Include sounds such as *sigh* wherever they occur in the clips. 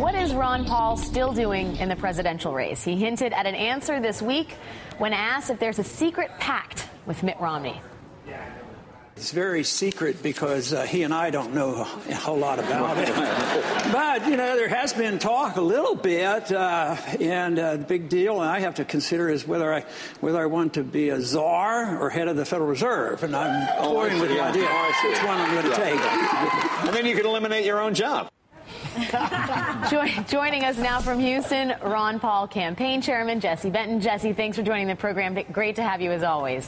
What is Ron Paul still doing in the presidential race? He hinted at an answer this week when asked if there's a secret pact with Mitt Romney. It's very secret because uh, he and I don't know a whole lot about it. *laughs* but, you know, there has been talk a little bit, uh, and uh, the big deal and I have to consider is whether I, whether I want to be a czar or head of the Federal Reserve. And I'm Oh, toying see. with the idea Oh, I one I'm going to take. And then you can eliminate your own job. *laughs* Join, joining us now from Houston, Ron Paul campaign chairman Jesse Benton. Jesse, thanks for joining the program. Great to have you as always.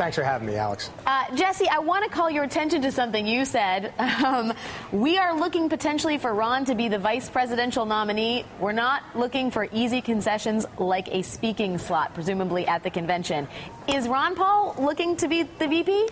Thanks for having me, Alex. Uh, Jesse, I want to call your attention to something you said. *laughs* Um, we are looking potentially for Ron to be the vice presidential nominee. We're not looking for easy concessions like a speaking slot, presumably at the convention. Is Ron Paul looking to be the VP?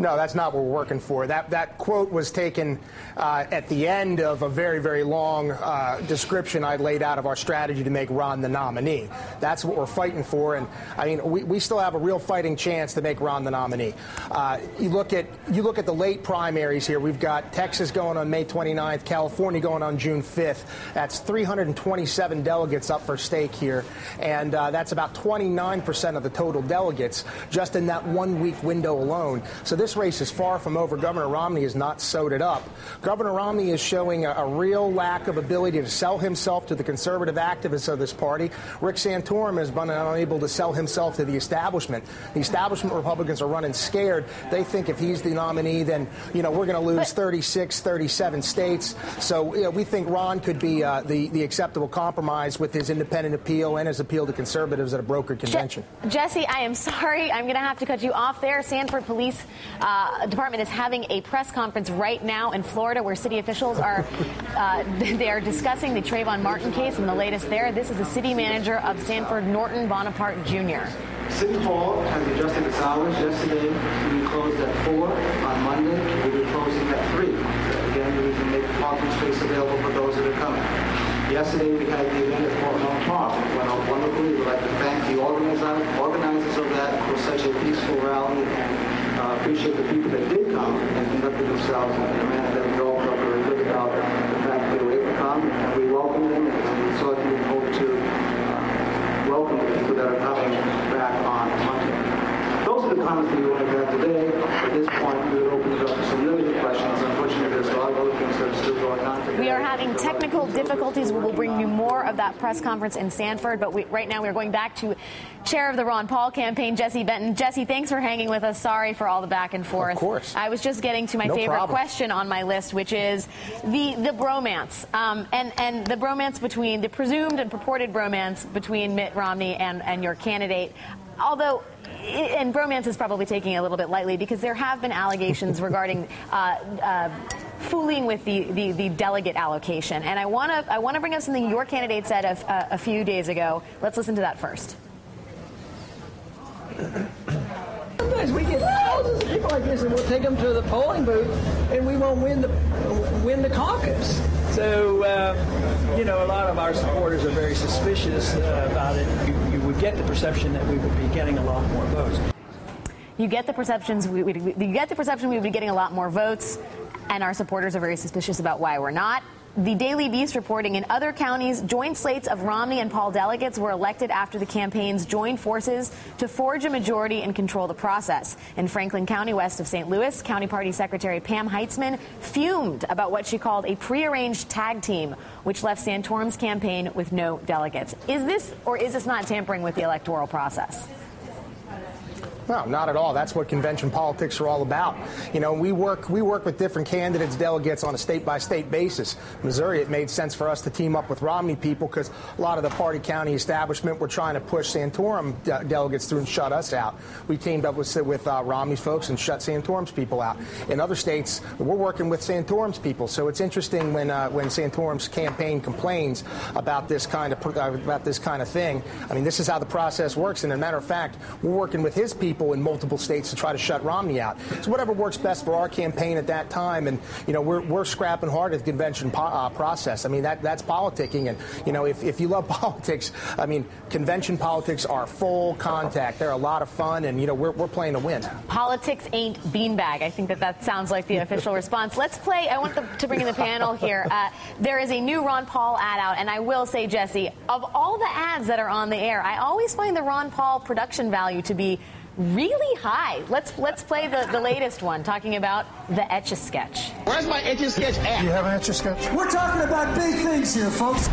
No, that's not what we're working for. That that quote was taken uh, at the end of a very, very long uh, description I laid out of our strategy to make Ron the nominee. That's what we're fighting for, and I mean, we, we still have a real fighting chance to make Ron the nominee. Uh, you look at you look at the late primaries here. We've got Texas going on May 29th, California going on June 5th. That's 327 delegates up for stake here, and uh, that's about 29 percent of the total delegates just in that one week window alone. So this race is far from over. Governor Romney is not sewed it up. Governor Romney is showing a, a real lack of ability to sell himself to the conservative activists of this party. Rick Santorum has been unable to sell himself to the establishment. The establishment Republicans are running scared. They think if he's the nominee, then you know we're going to lose But- 36, 37 states. So you know, we think Ron could be uh, the the acceptable compromise with his independent appeal and his appeal to conservatives at a brokered convention. Je- Jesse, I am sorry. I'm going to have to cut you off there. Sanford Police uh, Department is having a press conference right now in Florida where city officials are *laughs* uh, they are discussing the Trayvon Martin case and the latest there. This is the city manager of Sanford, Norton Bonaparte Jr. City Hall has adjusted its hours. Yesterday, we closed at 4. On Monday, we were closing at 3. Again, we can make parking space available for those that are coming. Yesterday, we had the event at Fort Mellon Park. It went out wonderfully. We'd like to thank the organizers of that for such a peaceful rally and uh, appreciate the people that did come and conducted themselves in a manner that we all felt very good about the fact that they were able to come. And we welcome them and we certainly hope to uh, welcome the people that are coming back on Monday. Those are the comments we want to have today. At this point, we will open it up to some limited questions. Unfortunately, there's a lot of other things that are still going on today. We are having technical difficulties. We will bring you more of that press conference in Sanford. But we, right now, we are going back to chair of the Ron Paul campaign, Jesse Benton. Jesse, thanks for hanging with us. Sorry for all the back and forth. Of course. I was just getting to my No favorite problem. question on my list, which is the the bromance um, and and the bromance between the presumed and purported bromance between Mitt Romney and and your candidate. Although, and bromance is probably taking it a little bit lightly because there have been allegations *laughs* regarding uh, uh, fooling with the, the, the delegate allocation. And I want to I want to bring up something your candidate said a, a, a few days ago. Let's listen to that first. Sometimes we get thousands of people like this, and we'll take them to the polling booth, and we won't win the win the caucus. So, uh, you know, a lot of our supporters are very suspicious uh, about it. You, you would get the perception that we would be getting a lot more votes. You get the perceptions we, we, you get the perception we would be getting a lot more votes, and our supporters are very suspicious about why we're not. The Daily Beast reporting in other counties, joint slates of Romney and Paul delegates were elected after the campaigns joined forces to forge a majority and control the process. In Franklin County, west of St. Louis, County Party Secretary Pam Heitzman fumed about what she called a prearranged tag team, which left Santorum's campaign with no delegates. Is this or is this not tampering with the electoral process? No, not at all. That's what convention politics are all about. You know, we work we work with different candidates, delegates on a state by state basis. Missouri, it made sense for us to team up with Romney people because a lot of the party county establishment were trying to push Santorum de- delegates through and shut us out. We teamed up with with uh, Romney's folks and shut Santorum's people out. In other states, we're working with Santorum's people. So it's interesting when uh, when Santorum's campaign complains about this kind of uh, about this kind of thing. I mean, this is how the process works. And a matter of fact, we're working with his people people in multiple states to try to shut Romney out. So whatever works best for our campaign at that time, and you know we're, we're scrapping hard at the convention po- uh, process. I mean that that's politicking, and you know if, if you love *laughs* politics, I mean convention politics are full contact. They're a lot of fun, and you know we're, we're playing to win. Politics ain't beanbag. I think that that sounds like the official response. Let's play. I want the, to bring in the panel here. Uh, there is a new Ron Paul ad out, and I will say, Jesse, of all the ads that are on the air, I always find the Ron Paul production value to be really high. Let's let's play the, the latest one, talking about the Etch a Sketch. Where's my etch a sketch at? You have an etch a sketch? We're talking about big things here, folks.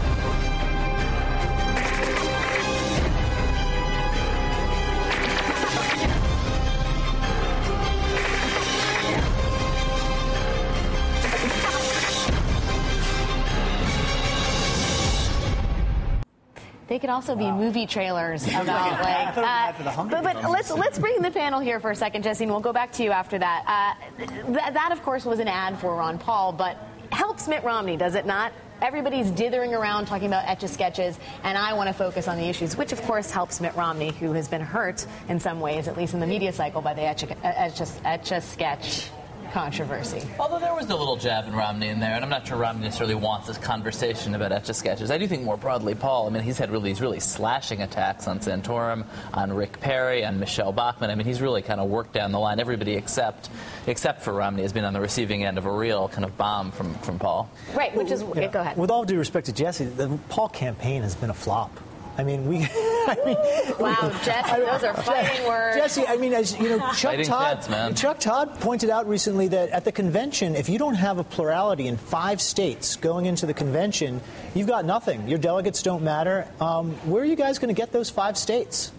They could also be movie trailers *laughs* about like. Uh, but but let's let's bring the panel here for a second, Jesse, and we'll go back to you after that. Uh, th- that of course was an ad for Ron Paul, but helps Mitt Romney, does it not? Everybody's dithering around talking about etch a sketches, and I want to focus on the issues, which of course helps Mitt Romney, who has been hurt in some ways, at least in the media cycle, by the etch a, etch a, etch a sketch controversy. Although there was a little jab in Romney in there, and I'm not sure Romney necessarily wants this conversation about etch a sketches. I do think more broadly, Paul. I mean, he's had really these really slashing attacks on Santorum, on Rick Perry, on Michele Bachmann. I mean, he's really kind of worked down the line. Everybody except except for Romney has been on the receiving end of a real kind of bomb from from Paul. Right, which is yeah, go ahead. With all due respect to Jesse, the Paul campaign has been a flop. I mean, we. *laughs* I mean, wow, *laughs* Jesse, those are fighting words. Jesse, I mean, as you know, *laughs* Chuck Fighting Todd. Jets, man. Chuck Todd pointed out recently that at the convention, if you don't have a plurality in five states going into the convention, you've got nothing. Your delegates don't matter. Um, where are you guys going to get those five states?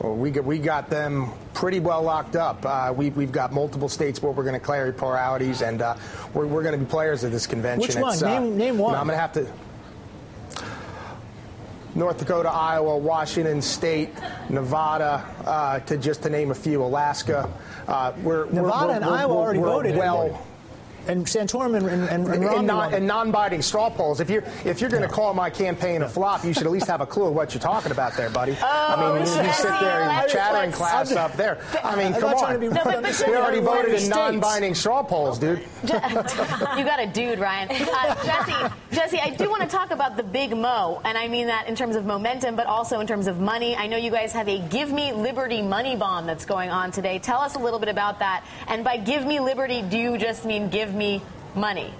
Well, we got, we got them pretty well locked up. Uh, we, we've got multiple states where we're going to declare pluralities, and uh, we're, we're going to be players at this convention. Which one? It's, Name- name one. I'm going to have to. North Dakota, Iowa, Washington State, Nevada, uh, to just to name a few. Alaska. Uh, we're, we're- Nevada we're- and we're- Iowa we're- already voted. Well, And Santorum and, and, and, and and, non, and non-binding straw polls. If you're if you're going to call my campaign a flop, you should at least have a clue of what you're talking about there, buddy. *laughs* I mean, you, you sit there and let's- chattering let's- class up there. *laughs* I mean, I'm come on. No, but- but- We already voted in states. non-binding straw polls, dude. *laughs* you got a dude, Ryan. Uh, Jesse, Jesse, I do want to talk about the big mo, and I mean that in terms of momentum, but also in terms of money. I know you guys have a Give Me Liberty money bomb that's going on today. Tell us a little bit about that. And by Give Me Liberty, do you just mean give me money?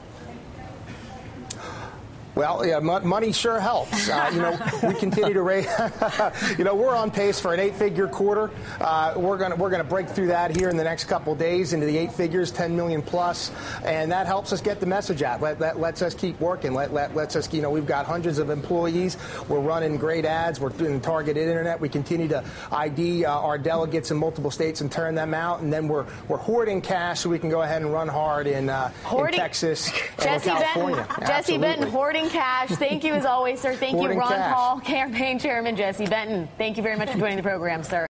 Well, yeah, mo- money sure helps. Uh, you know, we continue to raise. *laughs* you know, we're on pace for an eight-figure quarter. Uh, we're gonna we're gonna break through that here in the next couple days into the eight figures, 10 million plus, and that helps us get the message out. Let, that lets us keep working. Let, let lets us. You know, we've got hundreds of employees. We're running great ads. We're doing targeted internet. We continue to ID uh, our delegates in multiple states and turn them out, and then we're we're hoarding cash so we can go ahead and run hard in, uh, in Hoarding- Texas and Jesse California. Benton, Jesse Benton, Absolutely. Cash. Thank you as always, sir. Thank you, Ron cash. Paul, campaign chairman Jesse Benton. Thank you very much for joining the program, sir.